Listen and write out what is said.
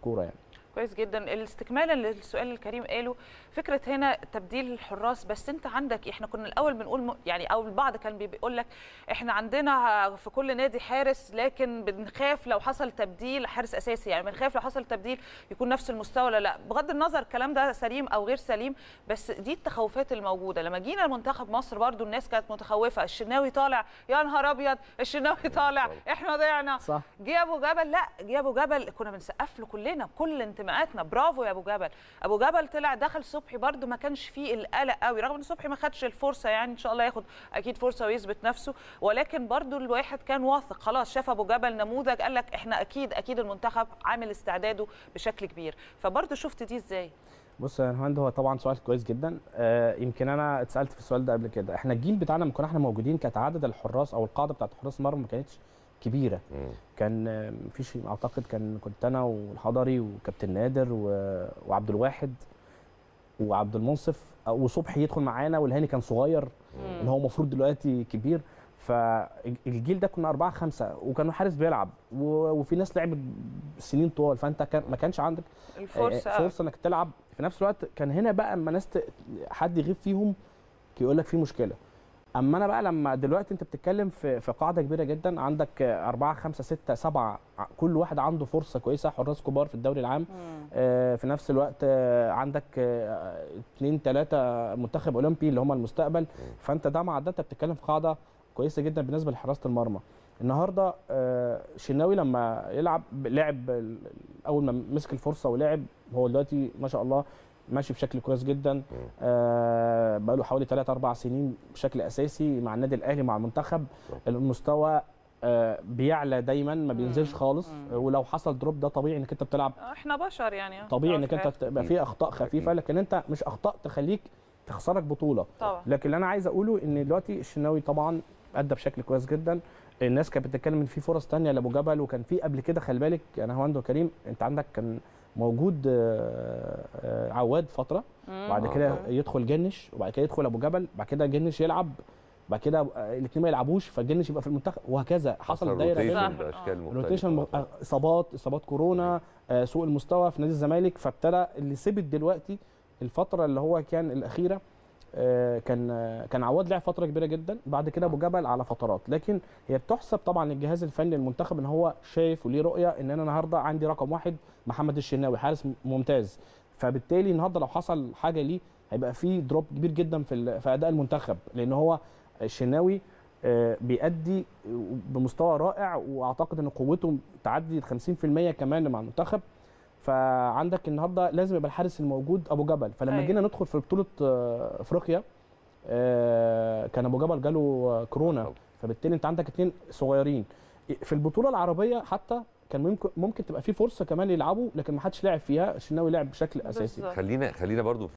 كوره يعني كويس جدا. استكمالا للسؤال اللي كريم قاله فكرة هنا تبديل الحراس بس انت عندك إحنا كنا الأول بنقول يعني أو البعض كان بيقول لك إحنا عندنا في كل نادي حارس لكن بنخاف لو حصل تبديل حارس أساسي يعني بنخاف لو حصل تبديل يكون نفس المستوى ولا لأ. بغض النظر الكلام ده سليم أو غير سليم بس دي التخوفات الموجودة. لما جينا لمنتخب مصر برضو الناس كانت متخوفة. الشناوي طالع يا نهار أبيض الشناوي طالع إحنا ضيعنا جه أبو جبل لأ جه أبو جبل كنا بنسقف له كلنا بكل انتماءاتنا. برافو يا أبو جبل. أبو جبل طلع دخل صبحي برده ما كانش فيه القلق قوي رغم إن صبحي ما خدش الفرصة يعني إن شاء الله ياخد أكيد فرصة ويثبت نفسه. ولكن برده الواحد كان واثق. خلاص شاف أبو جبل نموذج قال لك إحنا أكيد أكيد المنتخب عامل استعداده بشكل كبير. فبرده شفت دي إزاي؟ بص يا هند هو طبعا سؤال كويس جدا. آه يمكن أنا اتسألت في السؤال ده قبل كده. إحنا الجيل بتاعنا لما كنا إحنا موجودين كانت عدد الحراس أو القاعدة بتاعت حراس المرمى ما كانتش كبيرة. مم. كان مفيش أعتقد كان كنت أنا والحضري وكابتن نادر و... وعبد الواحد وعبد المنصف وصبحي يدخل معانا والهاني كان صغير ان هو المفروض دلوقتي كبير. فالجيل ده كنا أربعة خمسة وكان حارس بيلعب وفي ناس لعبت سنين طوال. فأنت كان ما كانش عندك الفرصة آه، فرصة إنك تلعب. في نفس الوقت كان هنا بقى اما ناس حد يغيب فيهم يقول لك في مشكلة. اما أنا بقى لما دلوقتي انت بتتكلم في في قاعدة كبيرة جدا عندك آه، أربعة خمسة ستة سبعة ع- كل واحد عنده فرصة كويسة حراس كبار في الدوري العام. آه، في نفس الوقت آه، عندك آه، اثنين ثلاثة منتخب أولمبي اللي هم المستقبل. فانت ده مع ده انت بتتكلم في قاعدة كويسة جدا بالنسبة لحراسة المرمى. النهارده آه، شناوي لما يلعب لعب أول ما مسك الفرصة ولعب هو دلوقتي ما شاء الله ماشي بشكل كويس جدا آه بقى له حوالي 3 4 سنين بشكل أساسي مع النادي الأهلي مع المنتخب. المستوى آه بيعلى دايما ما بينزلش. خالص مم. ولو حصل دروب ده طبيعي إنك أنت بتلعب إحنا بشر يعني طبيعي في إنك أنت الآخر. تبقى فيه أخطاء خفيفة. لكن أنت مش أخطاء تخليك تخسرك بطولة طبعا لكن اللي أنا عايز أقوله إن دلوقتي الشناوي طبعا أدى بشكل كويس جدا الناس كانت بتتكلم إن في فرص تانية لأبو جبل وكان في قبل كده خلي بالك أنا هو عنده كريم أنت عندك كان موجود آه، آه، عواد فترة وبعد آه، كده. يدخل جنش وبعد كده يدخل أبو جبل بعد كده جنش يلعب بعد كده الاثنين ما يلعبوش فجنش يبقى في المنتخب وهكذا حصل دايرة. باشكال مختلفة طبعاً. إصابات إصابات كورونا آه، سوء المستوى في نادي الزمالك فابتدى اللي ثبت دلوقتي الفترة اللي هو كان الأخيرة آه، كان آه، كان عواد لعب فترة كبيرة جدا. بعد كده أبو جبل على فترات. لكن هي بتحسب طبعا للجهاز الفني للمنتخب إن هو شايف وليه رؤية إن أنا النهارده عندي رقم واحد محمد الشناوي حارس ممتاز. فبالتالي النهارده لو حصل حاجة ليه هيبقى في دروب كبير جدا في في أداء المنتخب. لأن هو الشناوي آه، بيأدي بمستوى رائع وأعتقد إن قوته تعدي ال 50% كمان مع المنتخب. فعندك النهارده لازم يبقى الحارس الموجود أبو جبل فلما أيوة. جينا ندخل في بطولة آه، أفريقيا آه، كان أبو جبل جاله آه، كورونا. فبالتالي أنت عندك اتنين صغيرين في البطولة العربية حتى كان ممكن ممكن تبقى في فرصة كمان يلعبوا لكن ما حدش لعب فيها الشناوي لعب بشكل أساسي. خلينا خلينا برضو